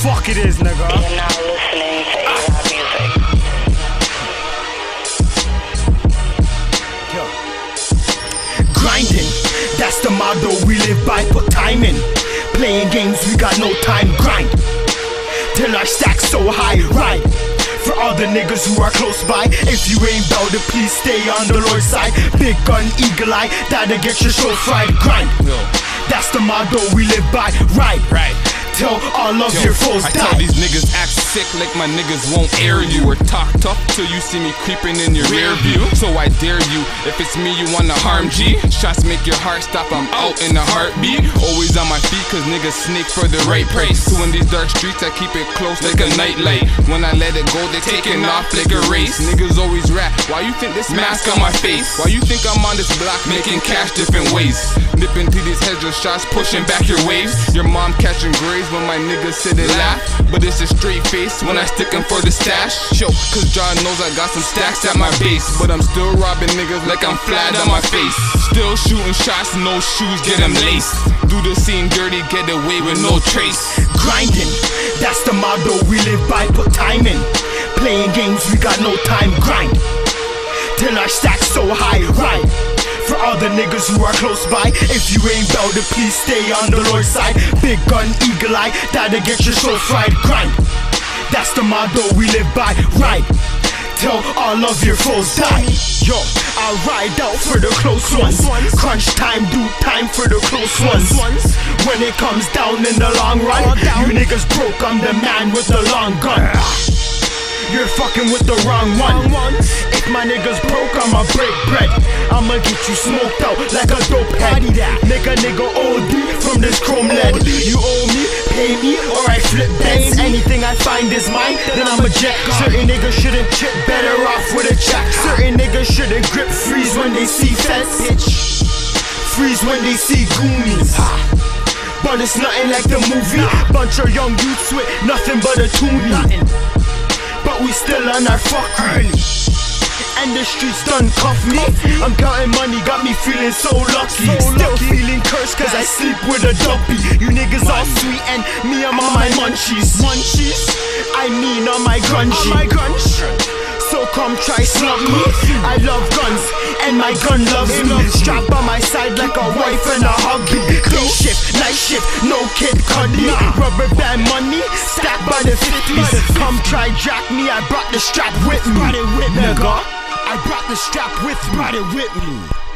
fuck it is, nigga. You're now listening to A-Rod Music. grinding. That's the motto we live by, for timing. Playing games, we got no time, grind. Till our stack so high, right? For all the niggas who are close by, if you ain't bout it, please stay on the Lord's side. Big gun, eagle eye, that'll get your show fried, grind. That's the motto we live by, right? Right. Till all of Yo, your foes I tell these niggas act sick like my niggas won't air you or talk tough till you see me creeping in your rear view. So I dare you, if it's me you wanna harm G. Shots make your heart stop, I'm out in a heartbeat. Always on my feet cause niggas sneak for the right price. So in these dark streets I keep it close like a nightlight. When I let it go, they taking off like a race. Niggas always rap, why you think this mask on my face? Why you think I'm on this block making cash different ways? Nipping to these hedge shots, pushing back your waves. Your mom catching grays when my niggas sit and laugh. But it's a straight face when I stick 'em for the stash. Yo, cause John knows I got some stacks at my base. But I'm still robbing niggas like I'm flat on my face. Still shooting shots, no shoes, get 'em laced. Do the scene dirty, get away with no trace. grinding. That's the motto we live by, put time in. Playing games, we got no time, grind. Till our stack so high, right? The niggas who are close by, if you ain't bout it, please stay on the Lord's side. Big gun, eagle eye, that'll get your soul fried, grind. That's the motto we live by, right? Till all of your foes die. Yo, I ride out for the close ones. Crunch time, do time for the close ones. When it comes down in the long run, you niggas broke, I'm the man with the long gun. You're fucking with the wrong one. If my niggas broke, I'ma break bread. I'ma get you smoked out like a dope head. Nigga, nigga, OD from this chrome lead. You owe me, pay me, or I flip bets. Anything I find is mine, then I'm a jet. Certain niggas shouldn't chip, better off with a check. Certain niggas shouldn't grip freeze when they see feds. Bitch. Freeze when they see goonies. But it's nothing like the movie. Bunch of young youths with nothing but a toonie. We still on our fuck early. And the streets done cuff me. I'm counting money, got me feeling so lucky. Still feeling cursed cause I sleep with a dumpy. You niggas all sweet and me, I'm on my munchies. Munchies? I mean on my grungy. my grunge. So come try slump me. I love guns and my gun loves me. Strap by my side like a wife and a hubby. Day shift, night shift, Kid Cudi. Rubber band money, stacked by the 50s. Come try jack me, I brought the strap with me. Nigga, I brought the strap with me. Brought it with me.